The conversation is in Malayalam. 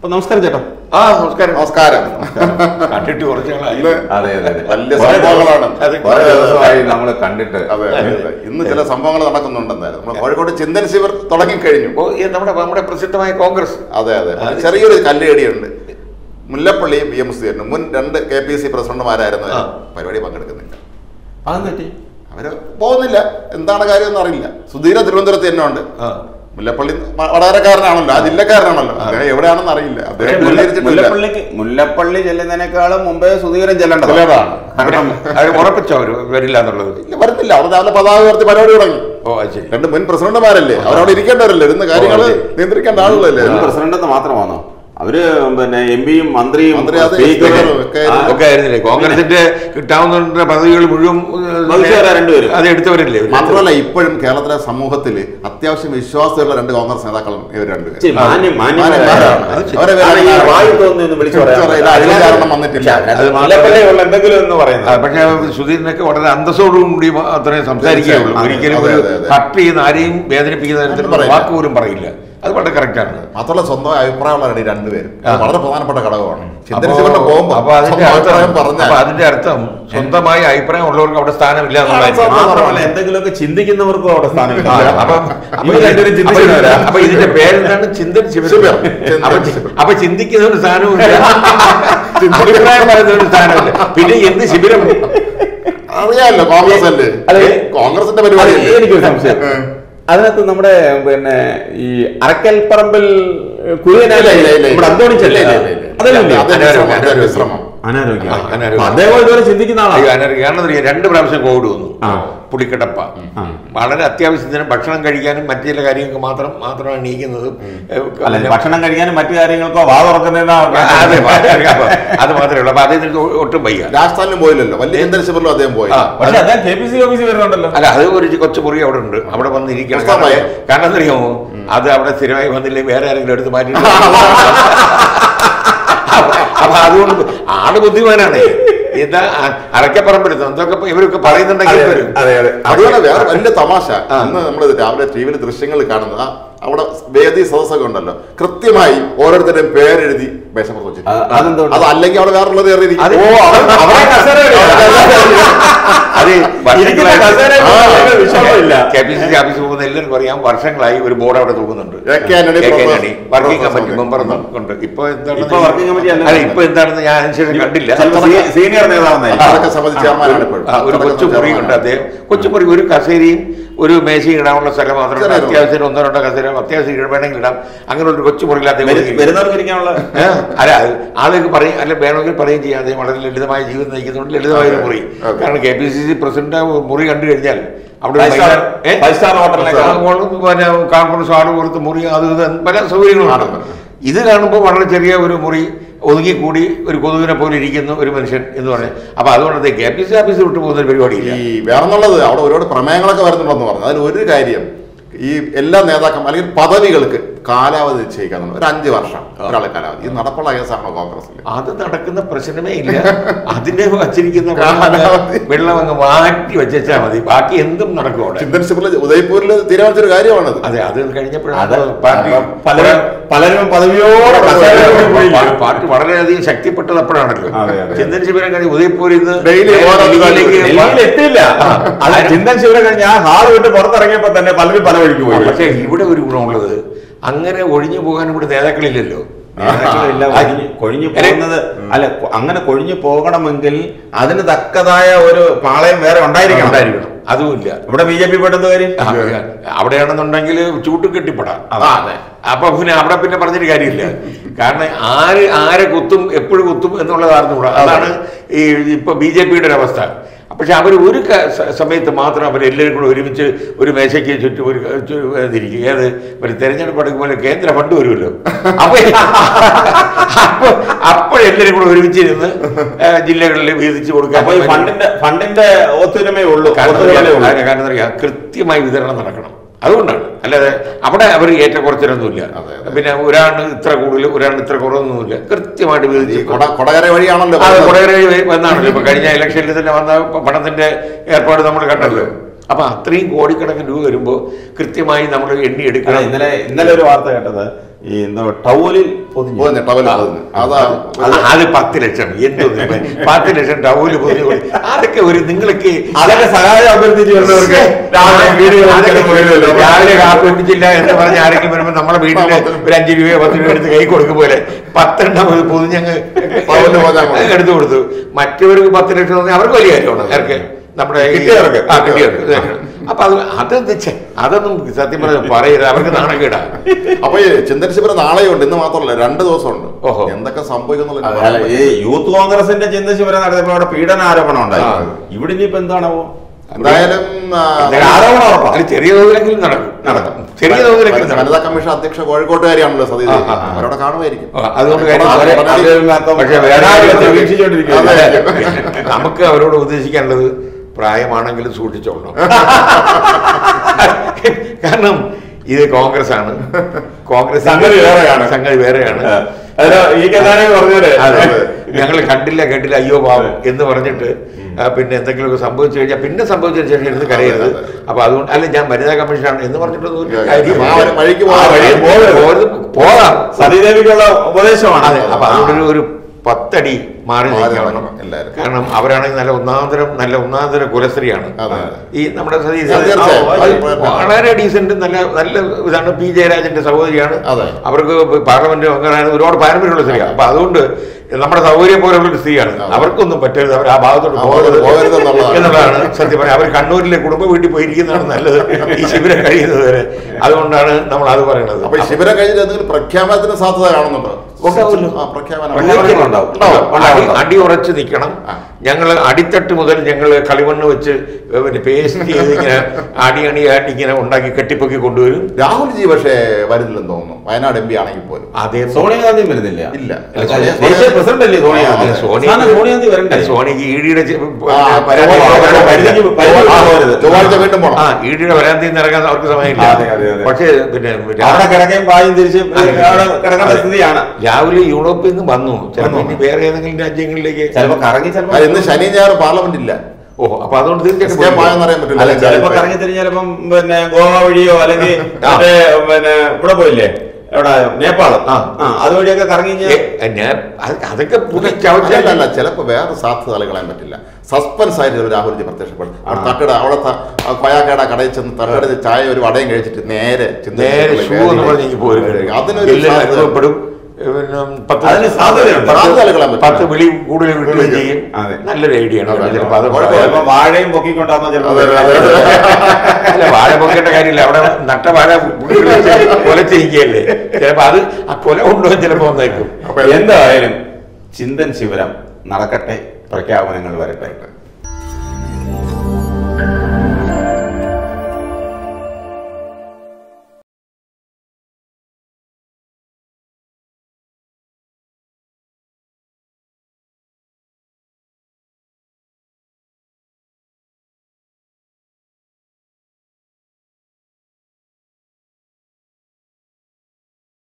അപ്പൊ നമസ്കാരം ചേട്ടാ. ആ നമസ്കാരം. നമസ്കാരം. കണ്ടിട്ട് കുറച്ചുകളായി ഇന്ന് അതെ അതെ വലിയ സംഭവങ്ങളാണ്. ദിവസമായി നമ്മൾ കണ്ടിട്ട്. അതെ ഇന്ന് ചില സംഭവങ്ങൾ നടക്കുന്നുണ്ടെന്നായിരുന്നു. നമ്മൾ കോഴിക്കോട് ചിന്തൻ ശിവർ തുടങ്ങിക്കഴിഞ്ഞു. നമ്മുടെ നമ്മുടെ പ്രസിദ്ധമായ കോൺഗ്രസ്. അതെ അതെ. ചെറിയൊരു കല്ലേടിയുണ്ട്. മുല്ലപ്പള്ളിയും വി എം സുധീരനും മുൻ രണ്ട് കെ പി സി പ്രസിഡന്റുമാരായിരുന്നു പരിപാടി പങ്കെടുക്കുന്നില്ല. അവർ പോകുന്നില്ല. എന്താണ് കാര്യം എന്ന് അറിയില്ല. സുധീര തിരുവനന്തപുരത്ത് തന്നെ ഉണ്ട്. ആ. മുല്ലപ്പള്ളി വടകരക്കാരനാണല്ലോ ആ ജില്ലക്കാരനാണല്ലോ. അദ്ദേഹം എവിടെയാണെന്ന് അറിയില്ല. അദ്ദേഹം മുല്ലപ്പള്ളി ചെല്ലുന്നതിനേക്കാളും മുമ്പേ സുധീരൻ ചെല്ലേണ്ടത് ചെല്ലേണ്ടതാണ്. കാരണം ഉറപ്പിച്ചോ അവർ വരില്ല എന്നുള്ളത് ഇല്ല, വരുന്നില്ല അവർ രാവിലെ പതാക ഉയർത്തി പരിപാടി തുടങ്ങി. ഓ ശരി. രണ്ട് മുൻ പ്രസിഡന്റുമാരല്ലേ? അവരവിടെ ഇരിക്കേണ്ടവരല്ലേ? ഇരുന്ന് കാര്യങ്ങൾ നിയന്ത്രിക്കേണ്ട ആളുകളല്ലേ? പ്രസിഡന്റ് മാത്രമാണോ? അവർ പിന്നെ എം പിയും മന്ത്രിയും ഒക്കെ ആയിരുന്നില്ലേ? കോൺഗ്രസിന്റെ കിട്ടാവുന്ന പദവികൾ മുഴുവൻ. അത് എടുത്തവരല്ലേ? മാത്രമല്ല ഇപ്പോഴും കേരളത്തിലെ സമൂഹത്തിൽ അത്യാവശ്യം വിശ്വാസമുള്ള രണ്ട് കോൺഗ്രസ് നേതാക്കളും ഇവർ രണ്ടുപേരും. പക്ഷെ സുധീരനൊക്കെ വളരെ അന്തസ്സോടുകൂടി അത്രയും സംസാരിക്കുകയുള്ളൂ. ഒരിക്കലും ഒരു കട്ട് ചെയ്യുന്ന ആരെയും വേദനിപ്പിക്കുന്ന തരത്തിൽ വാക്കുപോലും വാക്ക് പോലും പറയില്ല. അത് വളരെ കറക്റ്റാണ് മാത്രമല്ല സ്വന്തം അഭിപ്രായമുള്ള ഈ രണ്ടുപേരും. വളരെ പ്രധാനപ്പെട്ട ഘടകമാണ്. ചിന്തന അപ്പോ- ശിവന്റെ പോകുമ്പോൾ അപ്പൊ അതിന്റെ അർത്ഥം സ്വന്തമായി പറഞ്ഞാൽ അപ്പൊ അതിന്റെ അർത്ഥം സ്വന്തമായ അഭിപ്രായം ഉള്ളവർക്ക് അവിടെ സ്ഥാനമില്ല. എന്തെങ്കിലുമൊക്കെ ചിന്തിക്കുന്നവർക്കും അവിടെ സ്ഥാനമില്ല. അപ്പം ഇതിന്റെ പേരെന്താണ് ചിന്തൻ ശിവൻ അപ്പൊ ചി- ശിവൻ. ചിന്തിക്കുന്ന ഒരു സ്ഥാനവുമില്ല അഭിപ്രായം പറയുന്ന സ്ഥാനമില്ല. പിന്നെ എന്ത് ശിബിരം? അറിയാമല്ലോ കോൺഗ്രസ് അല്ലേ. കോൺഗ്രസിന്റെ പരിപാടി എനിക്കൊരു സംശയം. അതിനകത്ത് നമ്മുടെ പിന്നെ ഈ അറക്കൽ പറമ്പിൽ കുര്യനല്ലേ. നമ്മുടെ അന്തോണിച്ചല്ലേ ഇല്ല, ഇല്ല, അനാരോഗ്യം. ചിന്തിക്കുന്ന. കാരണം രണ്ട് പ്രാവശ്യം കോവിഡ് വന്നു. പുളിക്കടപ്പ. വളരെ അത്യാവശ്യത്തിന് ഭക്ഷണം കഴിക്കാനും മറ്റു ചില കാര്യങ്ങൾക്ക് മാത്രം മാത്രമാണ് എണീക്കുന്നത് അല്ല ഭക്ഷണം കഴിക്കാനും മറ്റു കാര്യങ്ങൾക്കോ വാ തുറക്കുന്നതിനോ അതെ മാത്രമേ ഉള്ളൂ. അപ്പൊ അതിന് ഒട്ടും വയ്യ. രാജസ്ഥാനിലും പോയില്ലല്ലോ? വലിയ ശിവരിലും അദ്ദേഹം പോയി. അല്ല അത് ഒരു കൊച്ചു മുറി അവിടെ ഉണ്ട്. അവിടെ വന്നിരിക്കണം? കാരണം- എന്തറിയാമോ അത് അവിടെ സ്ഥിരമായി വന്നില്ലേ വേറെ ആരെങ്കിലും എടുത്ത് മാറ്റി അപ്പൊ അതുകൊണ്ട് ആൾ ബുദ്ധിമാനാണ്. എന്താ അറക്കപ്പറമ്പെടുത്ത് എന്തൊക്കെ ഇവരൊക്കെ പറയുന്നുണ്ടെങ്കിൽ അതെ അതെ അതുപോലെ വേറെ വലിയ തമാശ. ഇന്ന് നമ്മൾ രാവിലെ ടി വിയിൽ ദൃശ്യങ്ങൾ കാണുന്നത്. അവിടെ വേദി സദസ്സൊക്കെ ഉണ്ടല്ലോ. കൃത്യമായി ഓരോരുത്തരുടെയും പേരെഴുതി മേശപ്പുറത്ത്? അത് അല്ലെങ്കിൽ അവിടെ വേറുള്ളത് കയറി. അത് K P C C office പോകുന്ന എല്ലാവർക്കും അറിയാം വർഷങ്ങളായി ഒരു ബോർഡ് അവിടെ തൂക്കുന്നുണ്ട്. വർക്കിംഗ് കമ്മിറ്റി മെമ്പർ ഉണ്ട്. ഇപ്പൊ എന്താണ് ഇപ്പൊ എന്താണെന്ന് ഞാൻ അതിനുശേഷം കണ്ടില്ല. സീനിയർ ഒരു കൊച്ചു മുറി ഉണ്ട് അദ്ദേഹം. കൊച്ചു മുറി ഒരു കസേരയും ഒരു മേശയും ഇടാനുള്ള സ്ഥലം മാത്രമല്ല. അത്യാവശ്യം ഒന്നോ രണ്ടോ കസേര അത്യാവശ്യം വേണമെങ്കിൽ ഇടാം. അങ്ങനെ ഒരു കൊച്ചു മുറിയിൽ അദ്ദേഹം? അല്ല ആളുകൾക്ക് പറയും അല്ല വേണമെങ്കിൽ പറയുകയും ചെയ്യാം. അദ്ദേഹം വളരെ ലളിതമായ ജീവിതം നയിക്കുന്നുണ്ട്. ലളിതമായ ഒരു മുറി. കാരണം K P C C president മുറി കണ്ടു കഴിഞ്ഞാൽ അവിടെ ഹോട്ടലിലേക്ക് ആ, കോൺഫറൻസ് ഹാൾ കൊടുത്ത് മുറി അത് ഇത് പല സൗകര്യങ്ങളുമാണ്. ഇത് കാണുമ്പോൾ വളരെ ചെറിയ ഒരു മുറി ഒതുങ്ങി കൂടി ഒരു കൊതുകിനെ പോലെ ഇരിക്കുന്ന ഒരു മനുഷ്യൻ എന്ന് പറഞ്ഞാൽ അപ്പൊ അതുകൊണ്ട് കെ പി സി ഓഫീസ് വിട്ടു പോകുന്ന ഒരു പരിപാടിയില്ല. ഈ വേറെന്നുള്ളത് അവിടെ ഒരുപാട് പ്രമേയങ്ങളൊക്കെ വരുന്നുണ്ടെന്ന് പറഞ്ഞു. അതിൽ ഒരു കാര്യം ഈ എല്ലാ നേതാക്കളും അല്ലെങ്കിൽ പദവികൾക്ക് കാലാവധി നിശ്ചയിക്കാൻ ഒരു അഞ്ച് വർഷം ഒരാളെ കാലാവധി. ഇത് നടപ്പുള്ള കേസാണോ കോൺഗ്രസിൽ അത് നടക്കുന്ന പ്രശ്നമേ ഇല്ല. അതിനെ വച്ചിരിക്കുന്ന വെള്ളം അങ്ങ് മാറ്റി വെച്ചാൽ മതി. ബാക്കി എന്തും നടക്കും അവിടെ. ചിന്തൻ ഉദയ്പൂരിൽ തീരുമാനിച്ചൊരു കാര്യമാണത്. അതെ അത് കഴിഞ്ഞപ്പോഴാണ് പാർട്ടി പലരും പദവിയോടെ പാർട്ടി വളരെയധികം ശക്തിപ്പെട്ടത് അപ്പോഴാണല്ലോ. ചിന്തൻ ശിബിരം കഴിഞ്ഞ് ഉദയപൂരിൽ നിന്ന് എത്തിയില്ല. ചിന്തൻ ശിബിരം കഴിഞ്ഞ് ആ ഹാൾ വിട്ട് പുറത്തിറങ്ങിയപ്പോ തന്നെ പലരും പല വഴിക്ക് പോയി പക്ഷേ ഇവിടെ ഒരു ഗുണമുള്ളത് അങ്ങനെ ഒഴിഞ്ഞു പോകാൻ ഇവിടെ നേതാക്കളില്ലല്ലോ. നേതാക്കളില്ല, കൊഴിഞ്ഞ് പോകുന്നത് അല്ല അങ്ങനെ കൊഴിഞ്ഞു പോകണമെങ്കിൽ അതിന് തക്കതായ ഒരു പാളയം വേറെ ഉണ്ടായിരിക്കണം. ഉണ്ടായിരിക്കണം. അതുമില്ല. ഇവിടെ ബി ജെ പി പെട്ടെന്ന് കാര്യം അവിടെയാണെന്നുണ്ടെങ്കിൽ ചൂട്ട് കെട്ടിപ്പെടാം. അപ്പൊ പിന്നെ അവിടെ പിന്നെ പറഞ്ഞിട്ട് കാര്യമില്ല. കാരണം ആര് ആരെ കുത്തും എപ്പോഴും കുത്തും എന്നുള്ളത് അറിഞ്ഞുകൂടാ അതാണ് ഈ ഇപ്പൊ ബി ജെ പിയുടെ ഒരു അവസ്ഥ. പക്ഷെ അവർ ഒരു സമയത്ത് മാത്രം അവരെല്ലാവരും കൂടെ ഒരുമിച്ച് ഒരു മേശയ്ക്ക് ചുറ്റും ഒരു ഇരിക്കുക അത് ഒരു തെരഞ്ഞെടുപ്പ് എടുക്കുമ്പോൾ കേന്ദ്ര ഫണ്ട് വരുമല്ലോ. അപ്പൊ അപ്പോൾ അപ്പോഴെല്ലാവരും കൂടെ ഒരുമിച്ച് ഇരുന്ന് ജില്ലകളിൽ വീതിച്ചു കൊടുക്കുക ഫണ്ടിന്റെ ഫണ്ടിന്റെ ഒത്തൊരുമേ ഉള്ളൂ. കാരണം അറിയാം. കൃത്യമായി വിതരണം നടക്കണം. അതുകൊണ്ടാണ്. അല്ലാതെ അവിടെ അവർ ഏറ്റക്കുറച്ചിലൊന്നുമില്ല. പിന്നെ ഒരാണ് ഇത്ര കൂടുതൽ ഒരാണ് ഇത്ര കുറവൊന്നുമില്ല. കൃത്യമായിട്ട് കൊടകര വഴിയാണല്ലോ കൊടകര വഴി വന്നാണല്ലോ. ഇപ്പൊ കഴിഞ്ഞ ഇലക്ഷനിൽ തന്നെ വന്ന പണത്തിന്റെ ഏർപ്പാട് നമ്മൾ കണ്ടല്ലോ. അപ്പൊ അത്രയും കോടിക്കണക്കിന് രൂപ വരുമ്പോ കൃത്യമായി നമ്മൾ എണ്ണി എടുക്കണം ഇന്നലെ ഇന്നലെ ഒരു വാർത്ത കേട്ടത് ഈ എന്താ ടവലിൽ പൊതിഞ്ഞു പൊതിഞ്ഞ്. അതാ പത്ത് ലക്ഷം എന്തോ പത്ത് ലക്ഷം ടൗൽ പൊതി അതൊക്കെ ഒരു നിങ്ങൾക്ക് അതൊക്കെ സഹായം അഭ്യർത്ഥിച്ചു വരുന്നവർക്ക് രാവിലെ വീടുകളിൽ അതൊക്കെ ചെന്ന് പോയതല്ലേ. രാവിലെ കാപ്പി എത്തിച്ചില്ല എന്ന് പറഞ്ഞ് ആരെങ്കിലും വരുമ്പോ നമ്മളെ വീട്ടിൽ ഒരു അഞ്ച് രൂപയോ പത്ത് രൂപ എടുത്ത് കൈ കൊടുക്കും പോലെ പത്തെണ്ണം ഒരു പൊതിഞ്ഞങ്ങ്. എടുത്തു കൊടുത്തു മറ്റവർക്ക് പത്ത് ലക്ഷം അവർക്ക് വലിയ കാര്യമാണ് അവർക്ക് നമ്മുടെ കിട്ടിയവർക്ക്. ആ കിട്ടിയവർക്ക് അപ്പൊ അത് അതെന്ത് അതൊന്നും സത്യം പറഞ്ഞ പറയരുത്. അവർക്ക് നാണക്കേടാ. അപ്പൊ ഈ ചിന്തന ഉണ്ട് നാളെയുണ്ട് ഇന്ന് മാത്രമല്ല രണ്ട് ദിവസമുണ്ട്. ഓഹോ. എന്തൊക്കെ സംഭവിക്കുന്നുള്ള ഈ യൂത്ത് കോൺഗ്രസിന്റെ ചിന്തശിബിരം നടത്തിയപ്പോ അവിടെ പീഡന ആരോപണം ഉണ്ടായി. ഇവിടെ ഇനിയിപ്പോ എന്താണാവോ? എന്തായാലും ചെറിയ തോതിലെങ്കിലും നടക്കും നടക്കും. ചെറിയ തോതിലെങ്കിലും വനിതാ കമ്മീഷൻ അധ്യക്ഷ കോഴിക്കോട്ടുകാരിയാണല്ലോ സതീ ആ, ആ, ആ. അവരോടെ കാണുമായിരിക്കും. അതുകൊണ്ട്. നമുക്ക് അവരോട് ഉപദേശിക്കാനുള്ളത് പ്രായമാണെങ്കിലും സൂക്ഷിച്ചോളണം. കാരണം ഇത് കോൺഗ്രസ് ആണ് കോൺഗ്രസ് സംഗതി വേറെയാണ്. സംഗതി വേറെയാണ്. ഞങ്ങൾ കണ്ടില്ല കേട്ടില്ല അയ്യോ പാവം എന്ന് പറഞ്ഞിട്ട് പിന്നെ എന്തെങ്കിലുമൊക്കെ സംഭവിച്ചു കഴിഞ്ഞാൽ പിന്നെ സംഭവിച്ചതിന് ശേഷം എടുത്ത് കരയരുത്. അപ്പൊ അതുകൊണ്ട് അല്ല ഞാൻ വനിതാ കമ്മീഷനാണ് എന്ന് പറഞ്ഞിട്ടൊന്നും. പോകാം. സതീദേവിക്കുള്ള ഉപദേശമാണ്. അതെ അപ്പൊ അതുകൊണ്ടൊരു ഒരു പത്തടി മാറി നിൽക്കണം. എല്ലാവരും. കാരണം അവരാണെങ്കിൽ നല്ല ഒന്നാന്തരം നല്ല ഒന്നാന്തര കുലശ്രീയാണ്. ഈ നമ്മുടെ സതീശ് വളരെ ഡീസന്റ് നല്ല നല്ല ഇതാണ് പി ജയരാജന്റെ സഹോദരിയാണ്. അവർക്ക് പാർലമെന്റ് അംഗങ്ങളാണ് ഒരുപാട് പാരമ്പര്യമുള്ള സ്ത്രീയാണ്. അപ്പൊ അതുകൊണ്ട് നമ്മുടെ സൗകര്യം പോലുള്ള ഒരു സ്ത്രീയാണ് അവർക്കൊന്നും പറ്റരുത്. അവർ ആ ഭാഗത്തോട്ട് പോകരുത് എന്നുള്ളതാണ്. സത്യം പറയാം അവർ കണ്ണൂരിലെ കുടുംബ വീട്ടിൽ പോയിരിക്കുന്നതാണ് നല്ലത്. ഈ ശിബിരം കഴിയുന്നത് വരെ. അതുകൊണ്ടാണ് നമ്മൾ അത് പറയുന്നത്. അപ്പൊ ശിബിരം കഴിഞ്ഞിട്ട് എന്തെങ്കിലും പ്രഖ്യാപനത്തിന് സാധ്യത കാണുന്നുണ്ടോ? അടി ഉറച്ച് നിൽക്കണം. ഞങ്ങൾ അടിത്തട്ട് മുതൽ ഞങ്ങൾ കളിമണ്ണ് വെച്ച് പിന്നെ പേസ്റ്റ് ചെയ്ത് ഇങ്ങനെ അടി അണിയായിട്ട് ഇങ്ങനെ ഉണ്ടാക്കി കെട്ടിപ്പൊക്കി കൊണ്ടുവരും രാഹുൽജി പക്ഷേ വരുന്നില്ലെന്ന് തോന്നുന്നു വയനാട് എം പി ആണെങ്കിൽ പോലും അതെ സോണിയാഗാന്ധി വരുന്നില്ല ഇല്ല. പ്രസിഡന്റ് അല്ലേ സോണിയാഗാന്ധി ആ, സോണി സാധാരണ സോണിയാഗാന്ധി വരണ്ടേ ചൊവ്വാഴ്ച വീണ്ടും ആ വരാന്തിയിൽ നിന്ന് ഇറങ്ങാൻ അവർക്ക് സമയമില്ല അതെ, അതെ, അതെ. പക്ഷേ പിന്നെ പായും തിരിച്ച് അവിടെ കിടക്കേണ്ട സ്ഥിതിയാണ് രാഹുൽ യൂറോപ്പിൽ നിന്ന് വന്നു ചിലപ്പോൾ വേറെ ഏതെങ്കിലും രാജ്യങ്ങളിലേക്ക് ചിലപ്പോ കറങ്ങി ചിലപ്പോ ഇന്ന് ശനി ഞായർ പാർലമെന്റ് ഇല്ല. ഓ അപ്പൊ അതുകൊണ്ട് തീർച്ചയായിട്ടും കറങ്ങി തിരിഞ്ഞ് ചിലപ്പം പിന്നെ ഗോവ വഴിയോ അല്ലെങ്കിൽ പിന്നെ ഇവിടെ പോയില്ലേ? എവിടെ? അതുവഴിയൊക്കെ കറങ്ങി ഞാൻ അതൊക്കെ പുതിയ ചവച്ച അല്ല ചിലപ്പോ വേറെ സാധ്യത കളയാൻ പറ്റില്ല. സസ്പെൻസ് ആയിട്ട് ഒരു രാഹുൽജി പ്രത്യക്ഷപ്പെടും. അവിടെ തട്ടിട അവിടെ കൊയാക്കട കടയിൽ ചെന്ന് തട്ടട ചായ ഒരു വടയും കഴിച്ചിട്ട് നേരെ അതിനൊരു പത്ത് വിളി കൂടുതൽ വിടുകയും ചെയ്യും. നല്ലൊരു ഐഡിയ ആണ്. വാഴയും. അല്ല വാഴ പൊക്കേണ്ട കാര്യമില്ല. അവിടെ നട്ട വാഴ കൊലച്ചിരിക്കുകയല്ലേ ചിലപ്പോ അത് ആ കൊല കൊണ്ടുപോകാൻ ചിലപ്പോ വന്നേക്കും. എന്തായാലും ചിന്തൻ ശിവരം നടക്കട്ടെ. പ്രഖ്യാപനങ്ങൾ വരട്ടെ.